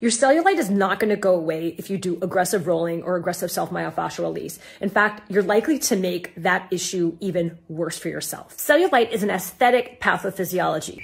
Your cellulite is not going to go away if you do aggressive rolling or aggressive self myofascial release. In fact, you're likely to make that issue even worse for yourself. Cellulite is an aesthetic pathophysiology.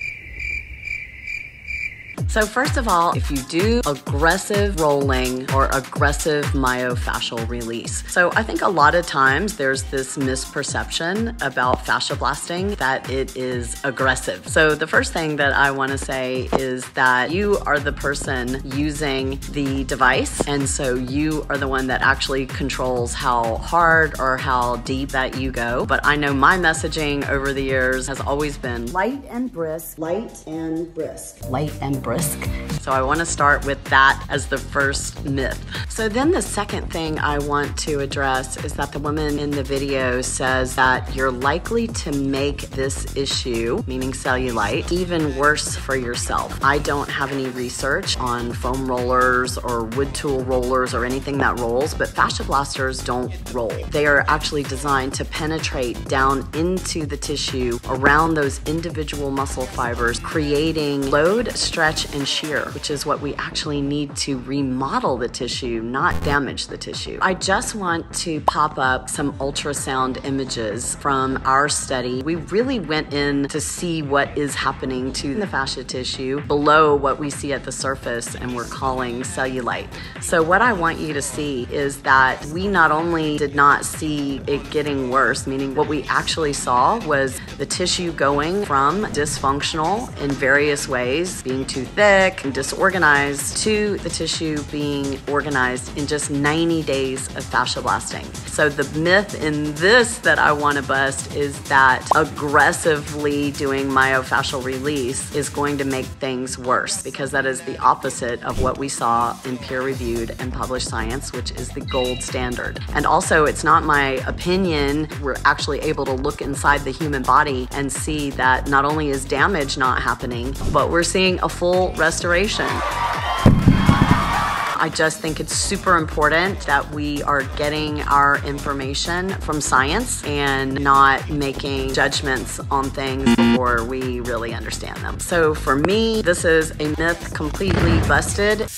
So first of all, if you do aggressive rolling or aggressive myofascial release. So I think a lot of times there's this misperception about fascia blasting that it is aggressive. So the first thing that I want to say is that you are the person using the device and so you are the one that actually controls how hard or how deep that you go. But I know my messaging over the years has always been light and brisk, light and brisk, light and brisk risk. So I want to start with that as the first myth. So then the second thing I want to address is that the woman in the video says that you're likely to make this issue, meaning cellulite, even worse for yourself. I don't have any research on foam rollers or wood tool rollers or anything that rolls, but fascia blasters don't roll. They are actually designed to penetrate down into the tissue around those individual muscle fibers, creating load, stretch, and shear, which is what we actually need to remodel the tissue, not damage the tissue. I just want to pop up some ultrasound images from our study. We really went in to see what is happening to the fascia tissue below what we see at the surface and we're calling cellulite. So what I want you to see is that we not only did not see it getting worse, meaning what we actually saw was the tissue going from dysfunctional in various ways, being too thick, and disorganized to the tissue being organized in just 90 days of fascia blasting. So the myth in this that I want to bust is that aggressively doing myofascial release is going to make things worse because that is the opposite of what we saw in peer-reviewed and published science, which is the gold standard. And also, it's not my opinion. We're actually able to look inside the human body and see that not only is damage not happening, but we're seeing a full restoration. I just think it's super important that we are getting our information from science and not making judgments on things before we really understand them. So for me, this is a myth completely busted.